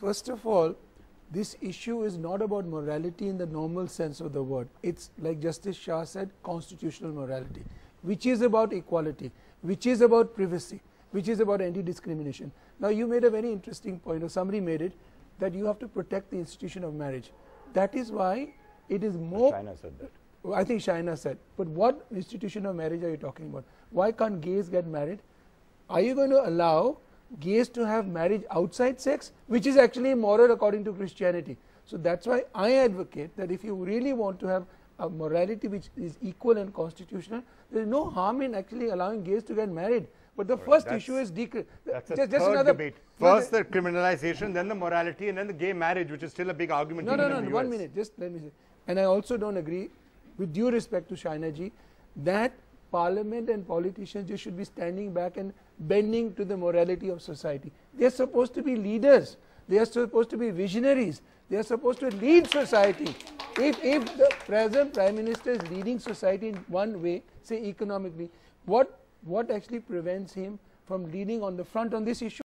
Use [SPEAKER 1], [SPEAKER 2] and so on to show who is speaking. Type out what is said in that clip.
[SPEAKER 1] First of all, this issue is not about morality in the normal sense of the word. It's like Justice Shah said, constitutional morality, which is about equality, which is about privacy, which is about anti-discrimination. Now, you made a very interesting point, or somebody made it, that you have to protect the institution of marriage. That is why it is more.
[SPEAKER 2] Shaina said that.
[SPEAKER 1] I think Shaina said. But what institution of marriage are you talking about? Why can't gays get married? Are you going to allow gays to have marriage outside sex, which is actually immoral according to Christianity? So that's why I advocate that if you really want to have a morality which is equal and constitutional, there is no harm in actually allowing gays to get married. But the first issue is decre-
[SPEAKER 2] That's a
[SPEAKER 1] just, another
[SPEAKER 2] debate.
[SPEAKER 1] no,
[SPEAKER 2] First the criminalization, then the morality, and then the gay marriage, which is still a big argument.
[SPEAKER 1] No, no,
[SPEAKER 2] in
[SPEAKER 1] no, one minute, just let me say. And I also don't agree, with due respect to Shaina ji, that parliament and politicians you should be standing back and bending to the morality of society. They are supposed to be leaders. They are supposed to be visionaries. They are supposed to lead society. If, if the present prime minister is leading society in one way, say economically, what, what actually prevents him from leading on the front on this issue?